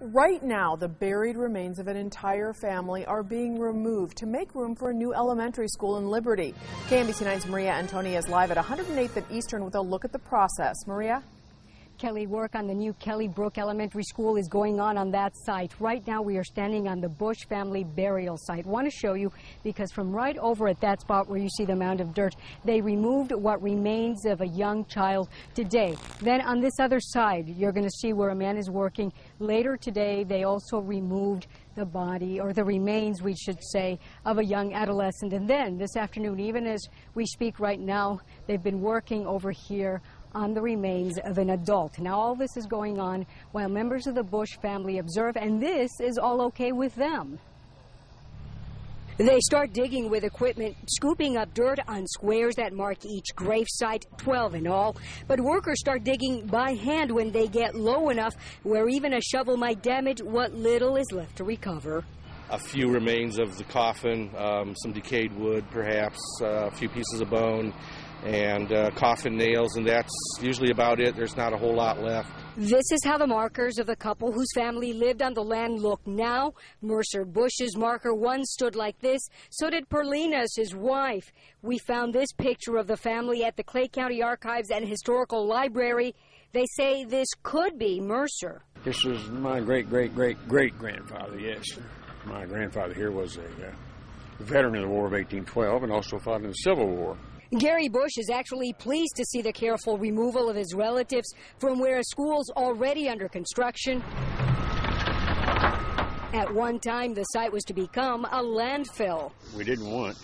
Right now, the buried remains of an entire family are being removed to make room for a new elementary school in Liberty. KMBC 9's Maria Antonia is live at 108th and Eastern with a look at the process. Maria? Kelly, work on the new Kelly Brook Elementary School is going on on that site. Right now we are standing on the Bush family burial site. Want to show you because from right over at that spot where you see the mound of dirt, they removed what remains of a young child today. Then on this other side, you're going to see where a man is working. Later today, they also removed the body, or the remains, we should say, of a young adolescent. And then this afternoon, even as we speak right now, they've been working over here on the remains of an adult. Now, all this is going on while members of the Bush family observe, and this is all okay with them. They start digging with equipment, scooping up dirt on squares that mark each grave site, 12 in all. But workers start digging by hand when they get low enough where even a shovel might damage what little is left to recover. A few remains of the coffin, um, some decayed wood perhaps, uh, a few pieces of bone, and uh, coffin nails, and that's usually about it. There's not a whole lot left. This is how the markers of the couple whose family lived on the land look now. Mercer Bush's marker once stood like this. So did Perlina's, his wife. We found this picture of the family at the Clay County Archives and Historical Library. They say this could be Mercer. This is my great, great, great, great grandfather, yes. My grandfather here was a uh, veteran of the War of 1812 and also fought in the Civil War. Gary Bush is actually pleased to see the careful removal of his relatives from where a school's already under construction. At one time, the site was to become a landfill. We didn't want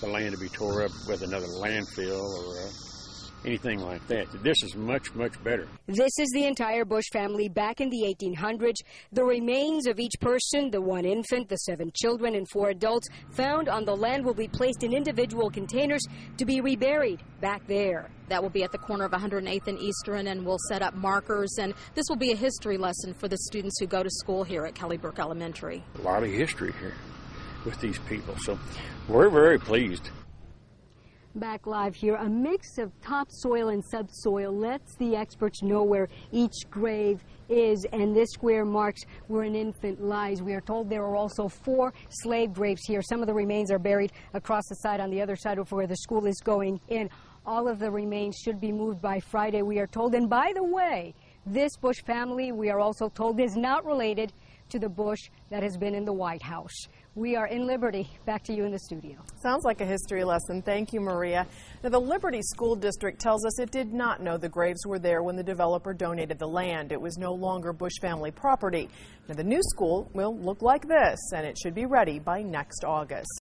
the land to be tore up with another landfill or uh, anything like that. This is much, much better. This is the entire Bush family back in the 1800s. The remains of each person, the one infant, the seven children, and four adults found on the land will be placed in individual containers to be reburied back there. That will be at the corner of 108th and Eastern, and we'll set up markers. And this will be a history lesson for the students who go to school here at Kelly Brook Elementary. A lot of history here with these people, so we're very pleased. Back live here, a mix of topsoil and subsoil lets the experts know where each grave is, and this square marks where an infant lies. We are told there are also four slave graves here. Some of the remains are buried across the side on the other side of where the school is going in. All of the remains should be moved by Friday, we are told. And by the way, this Bush family, we are also told, is not related to the Bush that has been in the White House. We are in Liberty. Back to you in the studio. Sounds like a history lesson. Thank you, Maria. Now, the Liberty School District tells us it did not know the graves were there when the developer donated the land. It was no longer Bush family property. Now, the new school will look like this, and it should be ready by next August.